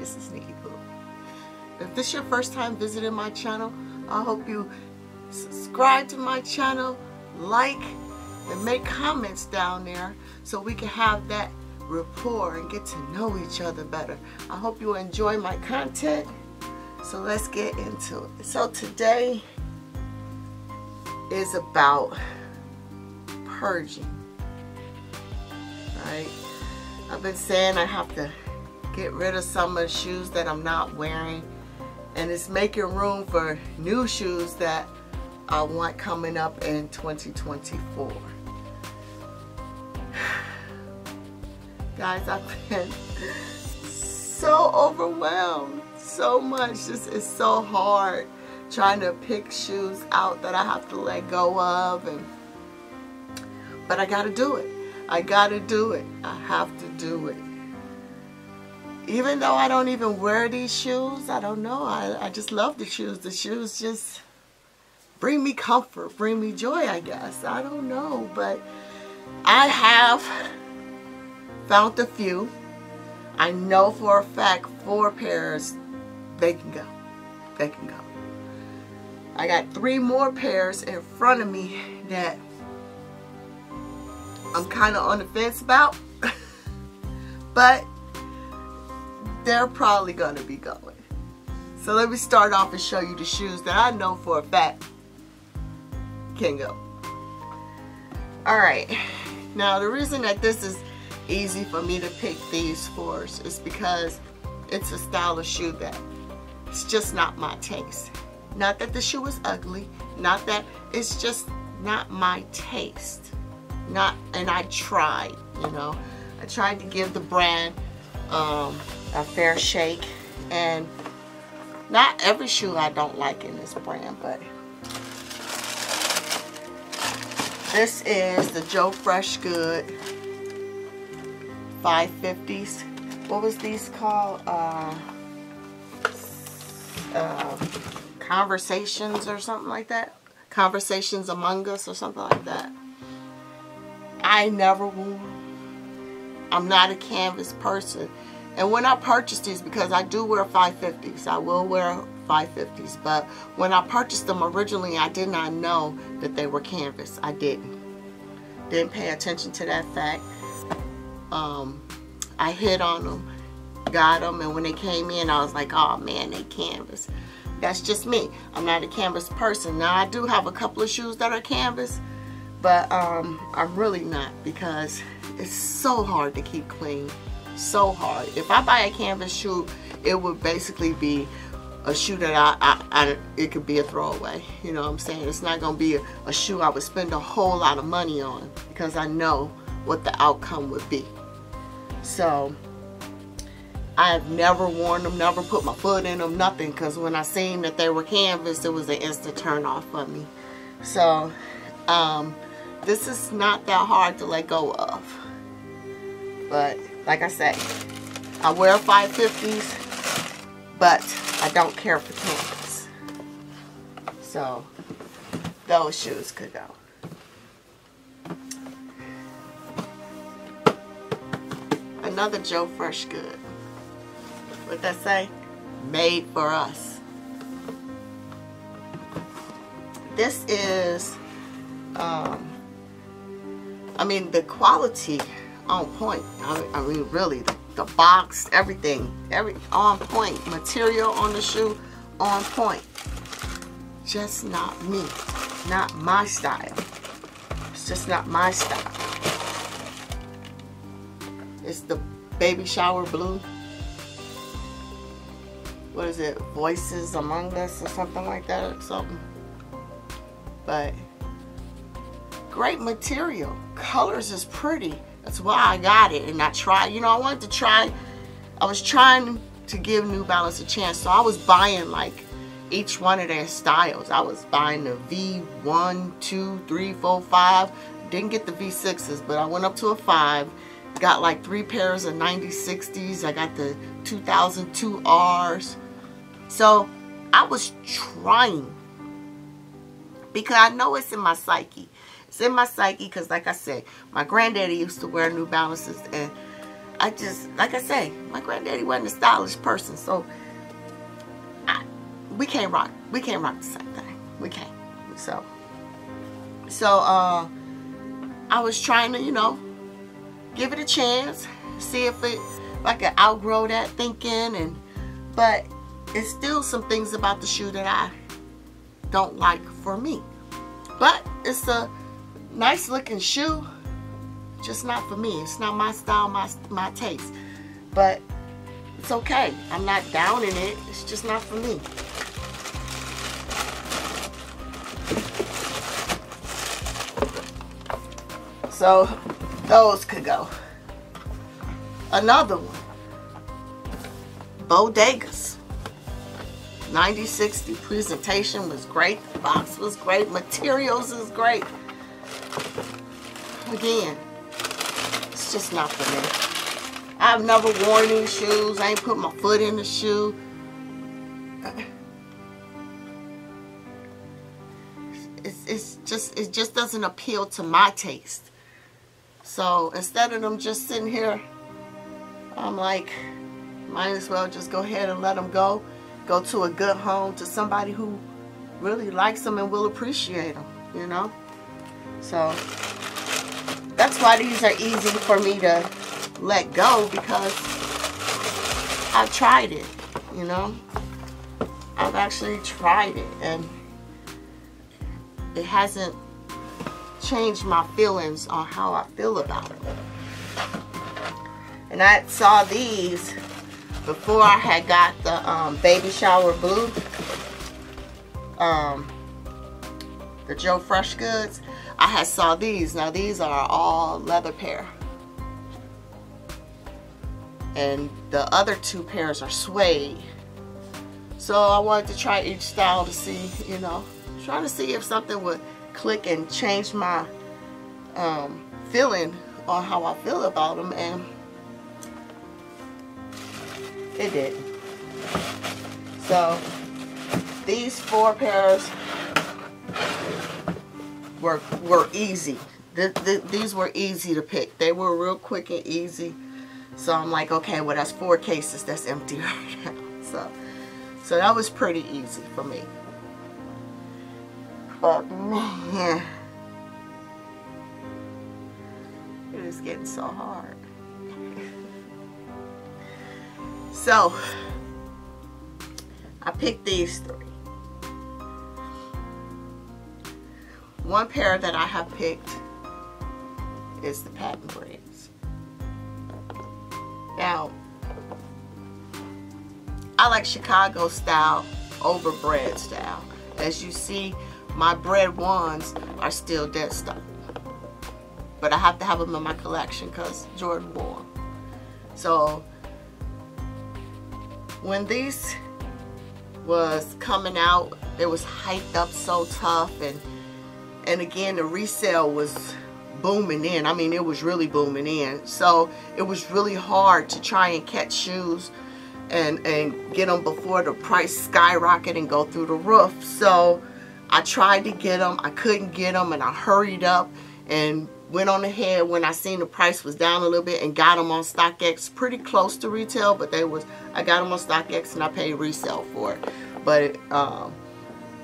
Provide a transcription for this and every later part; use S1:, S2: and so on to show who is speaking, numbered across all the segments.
S1: this is Nickie Poo. If this is your first time visiting my channel, I hope you subscribe to my channel, like, and make comments down there so we can have that rapport and get to know each other better. I hope you enjoy my content. So let's get into it. So today is about purging. Right? I've been saying I have to get rid of some of the shoes that I'm not wearing and it's making room for new shoes that I want coming up in 2024. Guys, I've been so overwhelmed. So much. This is so hard trying to pick shoes out that I have to let go of. and But I got to do it. I got to do it. I have to do it. Even though I don't even wear these shoes, I don't know. I, I just love the shoes. The shoes just bring me comfort, bring me joy, I guess. I don't know. But I have found a few. I know for a fact four pairs, they can go. They can go. I got three more pairs in front of me that I'm kind of on the fence about. but they're probably going to be going. So let me start off and show you the shoes that I know for a fact can go. Alright, now the reason that this is easy for me to pick these fours is because it's a style of shoe that it's just not my taste. Not that the shoe is ugly, not that it's just not my taste. Not, and I tried, you know. I tried to give the brand um, a fair shake and not every shoe I don't like in this brand, but this is the Joe Fresh Good 550s. What was these called? Uh, uh, conversations or something like that. Conversations Among Us or something like that. I never wore I'm not a canvas person. And when I purchased these, because I do wear 550s, I will wear 550s, but when I purchased them originally, I did not know that they were canvas. I didn't. Didn't pay attention to that fact. Um, I hit on them, got them, and when they came in, I was like, oh man, they canvas. That's just me. I'm not a canvas person. Now, I do have a couple of shoes that are canvas, but um, I'm really not because it's so hard to keep clean. So hard. If I buy a canvas shoe, it would basically be a shoe that I, I, I, it could be a throwaway. You know what I'm saying? It's not going to be a, a shoe I would spend a whole lot of money on because I know what the outcome would be. So, I've never worn them, never put my foot in them, nothing. Because when I seen that they were canvas, it was an instant turn off for me. So, um, this is not that hard to let go of. But like I say, I wear 550s, but I don't care for canvas. So those shoes could go. Another Joe Fresh good. What'd that say? Made for us. This is, um, I mean, the quality on point. I, I mean, really, the, the box, everything, every on point. Material on the shoe, on point. Just not me, not my style. It's just not my style. It's the baby shower blue. What is it? Voices Among Us or something like that or something. But great material. Colors is pretty. That's why I got it. And I tried, you know, I wanted to try, I was trying to give New Balance a chance. So I was buying like each one of their styles. I was buying the V1, 2, 3, 4, 5. Didn't get the V6s, but I went up to a 5. Got like three pairs of 9060s. I got the 2002 Rs. So I was trying because I know it's in my psyche. In my psyche because, like I said, my granddaddy used to wear New Balances, and I just, like I say, my granddaddy wasn't a stylish person, so I, we can't rock, we can't rock the same thing. We can't. So, so, uh, I was trying to, you know, give it a chance, see if it, if I could outgrow that thinking, and, but it's still some things about the shoe that I don't like for me. But it's a nice looking shoe, just not for me. It's not my style, my, my taste. But it's okay. I'm not down in it. It's just not for me. So those could go. Another one. Bodegas. 9060 presentation was great. The box was great. Materials is great. Again, it's just not for me. I've never worn these shoes. I ain't put my foot in the shoe. It's, it's just it just doesn't appeal to my taste. So instead of them just sitting here, I'm like, might as well just go ahead and let them go go to a good home to somebody who really likes them and will appreciate them, you know? So that's why these are easy for me to let go because I've tried it, you know? I've actually tried it and it hasn't changed my feelings on how I feel about it. And I saw these before I had got the um, baby shower blue, um, the Joe Freshgoods, I had saw these. Now these are all leather pair. And the other two pairs are suede. So I wanted to try each style to see, you know, trying to see if something would click and change my um, feeling on how I feel about them. And it did. So these four pairs were were easy. The, the, these were easy to pick. They were real quick and easy. So I'm like, okay, well that's four cases that's empty right now. So, so that was pretty easy for me. But man, it is getting so hard. So, I picked these three. One pair that I have picked is the patent breds. Now, I like Chicago style over bred style. As you see, my bred ones are still dead stock. But I have to have them in my collection because Jordan wore. So when these was coming out, it was hyped up so tough and and again the resale was booming in. I mean it was really booming in. So it was really hard to try and catch shoes and and get them before the price skyrocket and go through the roof. So I tried to get them, I couldn't get them and I hurried up and went on ahead when I seen the price was down a little bit and got them on StockX pretty close to retail but they was I got them on StockX and I paid resale for it but um,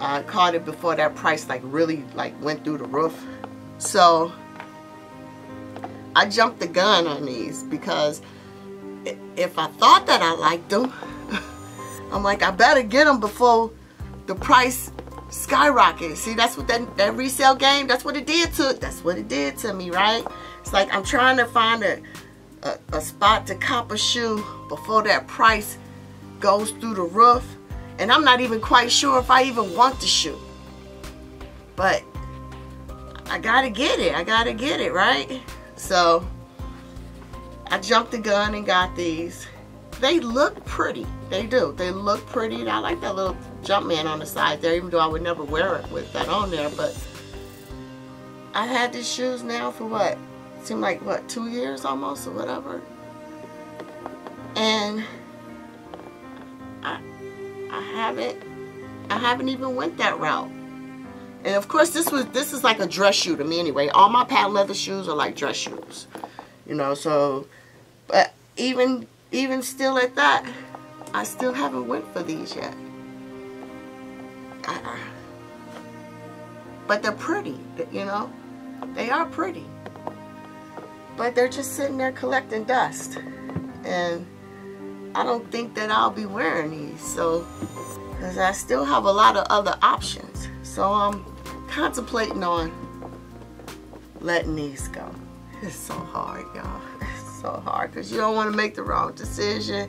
S1: I caught it before that price like really like went through the roof so I jumped the gun on these because if I thought that I liked them I'm like I better get them before the price skyrocket. See, that's what that, that resale game, that's what it did to, that's what it did to me, right? It's like I'm trying to find a, a, a spot to cop a shoe before that price goes through the roof. And I'm not even quite sure if I even want the shoe. But I gotta get it. I gotta get it, right? So I jumped the gun and got these. They look pretty. They do. They look pretty. And I like that little Jumpman on the side there, even though I would never wear it with that on there. But I had these shoes now for what? It seemed like, what, two years almost or whatever? And haven't, I haven't even went that route. And of course, this was this is like a dress shoe to me anyway. All my patent leather shoes are like dress shoes, you know. So, but even even still at that, I still haven't went for these yet. Uh, but they're pretty, you know. They are pretty. But they're just sitting there collecting dust. And I don't think that I'll be wearing these. So, because I still have a lot of other options. So I'm contemplating on letting these go. It's so hard, y'all. It's so hard because you don't want to make the wrong decision.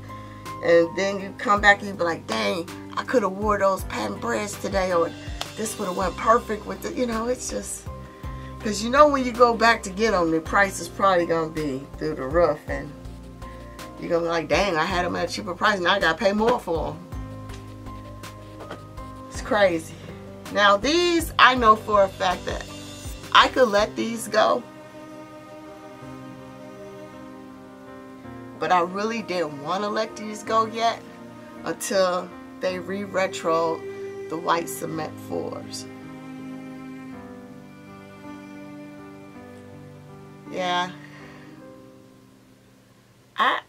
S1: And then you come back and you be like, dang, I could have wore those patent breds today or this would have went perfect with it. you know, it's just, because you know when you go back to get them, the price is probably going to be through the roof. And you're going to be like, dang, I had them at a cheaper price. and I got to pay more for them. Crazy. Now these, I know for a fact that I could let these go. But I really didn't want to let these go yet until they re-retro the white cement fours. Yeah. I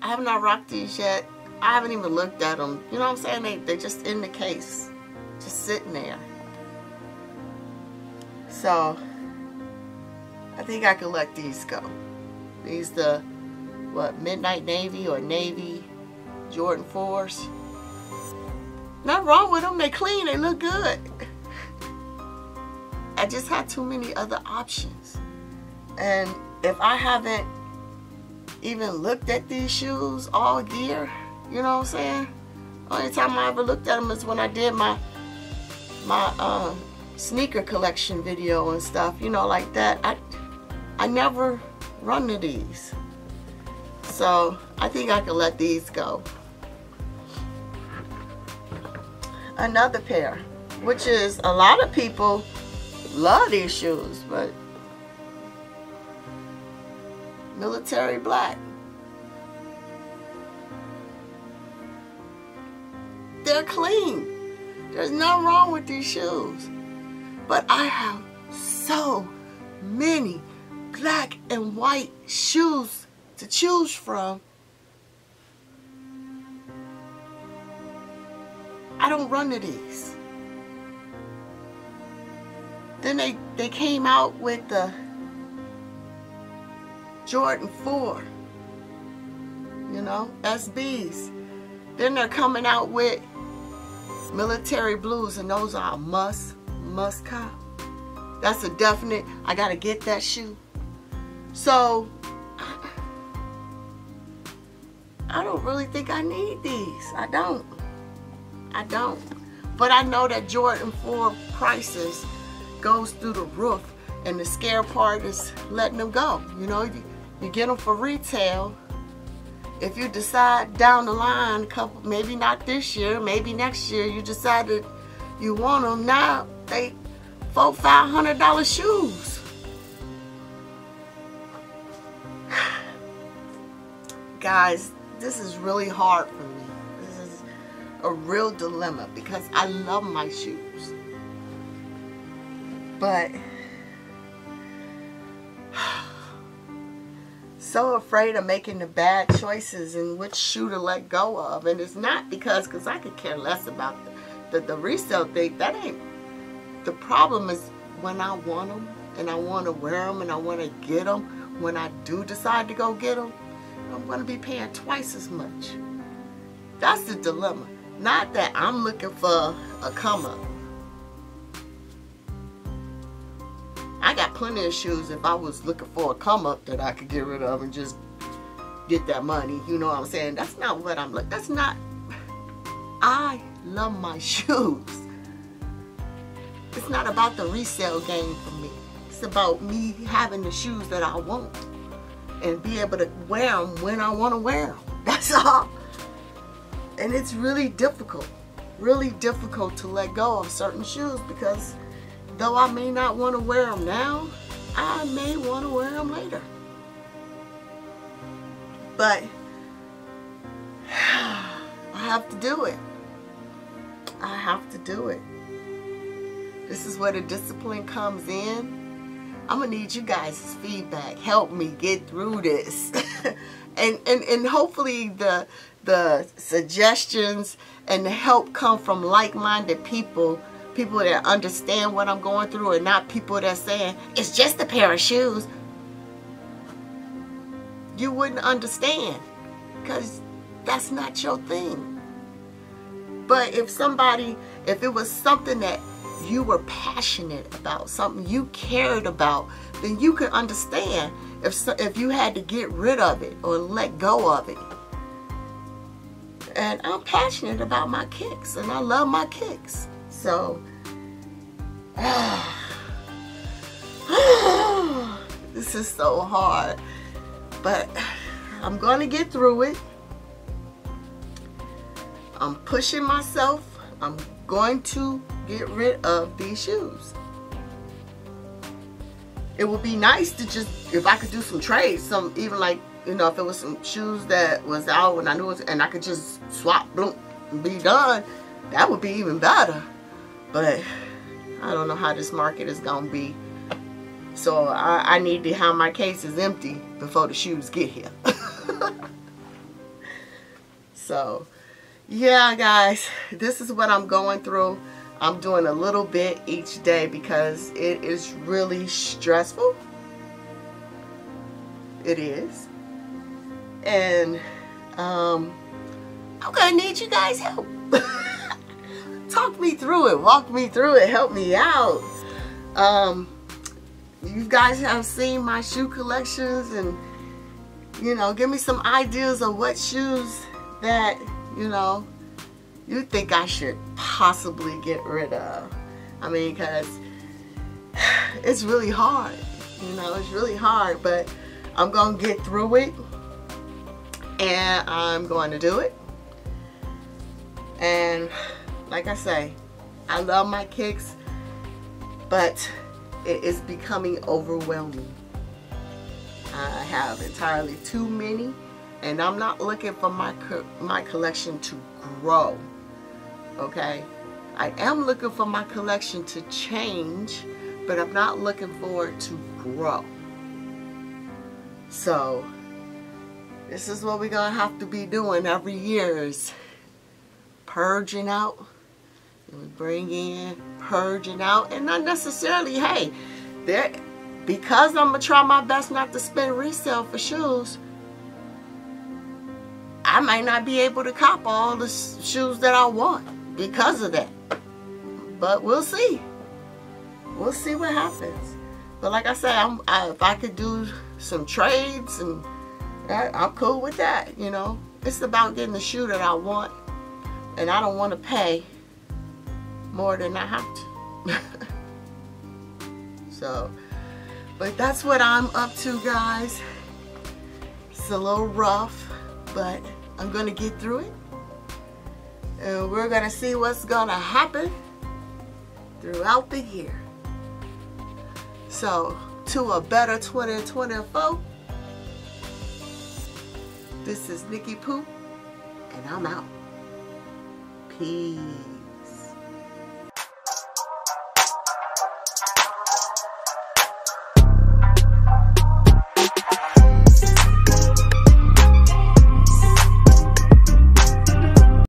S1: I have not rocked these yet. I haven't even looked at them. You know what I'm saying? They, they're just in the case. Just sitting there. So, I think I can let these go. These the, what, Midnight Navy or Navy Jordan 4s. Not wrong with them. They clean. They look good. I just had too many other options. And if I haven't even looked at these shoes all year, you know what I'm saying? Only time I ever looked at them is when I did my my um, sneaker collection video and stuff, you know, like that. I I never run to these. So I think I can let these go. Another pair, which is a lot of people love these shoes, but military black. They're clean. There's nothing wrong with these shoes. But I have so many black and white shoes to choose from. I don't run to these. Then they, they came out with the Jordan 4, you know, SBs. Then they're coming out with military blues, and those are a must, must cop. That's a definite, I gotta get that shoe. So, I don't really think I need these. I don't. I don't. But I know that Jordan 4 prices goes through the roof and the scare part is letting them go. You know, you, you get them for retail if you decide down the line, couple maybe not this year, maybe next year, you decided you want them now, they four, five hundred dollar shoes. Guys, this is really hard for me. This is a real dilemma because I love my shoes. But so afraid of making the bad choices and which shoe to let go of. And it's not because, because I could care less about the, the, the resale thing. That ain't, the problem is when I want them and I want to wear them and I want to get them, when I do decide to go get them, I'm going to be paying twice as much. That's the dilemma. Not that I'm looking for a come up. I got plenty of shoes if I was looking for a come up that I could get rid of and just get that money. You know what I'm saying? That's not what I'm like. That's not. I love my shoes. It's not about the resale game for me. It's about me having the shoes that I want and be able to wear them when I want to wear them. That's all. And it's really difficult, really difficult to let go of certain shoes because Though I may not want to wear them now, I may want to wear them later. But I have to do it. I have to do it. This is where the discipline comes in. I'm gonna need you guys' feedback. Help me get through this. and, and and hopefully the the suggestions and the help come from like-minded people people that understand what I'm going through and not people that saying it's just a pair of shoes. You wouldn't understand because that's not your thing. But if somebody if it was something that you were passionate about something you cared about then you could understand if if you had to get rid of it or let go of it. And I'm passionate about my kicks and I love my kicks so this is so hard but I'm going to get through it. I'm pushing myself. I'm going to get rid of these shoes. It would be nice to just, if I could do some trades, some even like, you know, if it was some shoes that was out when I knew it was, and I could just swap, bloom, and be done, that would be even better. But I don't know how this market is going to be. So I, I need to have my cases empty before the shoes get here. so yeah guys, this is what I'm going through. I'm doing a little bit each day because it is really stressful. It is. And um, I'm going to need you guys help. Talk me through it. Walk me through it. Help me out. Um, you guys have seen my shoe collections and you know give me some ideas of what shoes that you know you think I should possibly get rid of I mean because it's really hard you know it's really hard but I'm gonna get through it and I'm going to do it and like I say I love my kicks but it is becoming overwhelming. I have entirely too many and I'm not looking for my co my collection to grow. Okay? I am looking for my collection to change, but I'm not looking for it to grow. So, this is what we're going to have to be doing every year is purging out bring in, purging out, and not necessarily, hey, there, because I'm to try my best not to spend resale for shoes, I might not be able to cop all the shoes that I want because of that. But we'll see. We'll see what happens. But like I said, I'm, I, if I could do some trades, and I, I'm cool with that, you know. It's about getting the shoe that I want, and I don't want to pay more than I have to. so, but that's what I'm up to, guys. It's a little rough, but I'm going to get through it. And we're going to see what's going to happen throughout the year. So, to a better 2024, this is Nickie Poo, and I'm out. Peace.